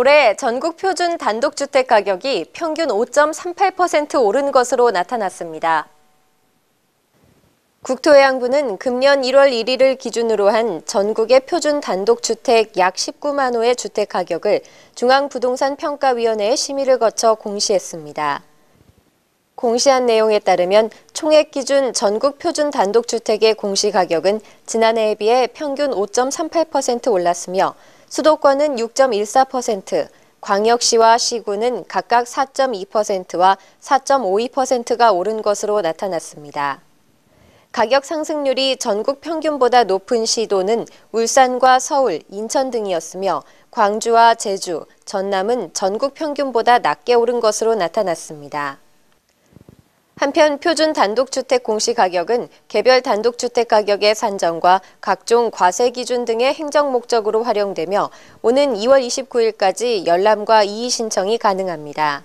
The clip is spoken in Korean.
올해 전국 표준 단독주택 가격이 평균 5.38% 오른 것으로 나타났습니다. 국토해양부는 금년 1월 1일을 기준으로 한 전국의 표준 단독주택 약 19만 호의 주택 가격을 중앙부동산평가위원회의 심의를 거쳐 공시했습니다. 공시한 내용에 따르면 총액 기준 전국 표준 단독주택의 공시 가격은 지난해에 비해 평균 5.38% 올랐으며 수도권은 6.14%, 광역시와 시군은 각각 4.2%와 4.52%가 오른 것으로 나타났습니다. 가격 상승률이 전국 평균보다 높은 시도는 울산과 서울, 인천 등이었으며 광주와 제주, 전남은 전국 평균보다 낮게 오른 것으로 나타났습니다. 한편 표준 단독주택 공시 가격은 개별 단독주택 가격의 산정과 각종 과세 기준 등의 행정 목적으로 활용되며 오는 2월 29일까지 열람과 이의 신청이 가능합니다.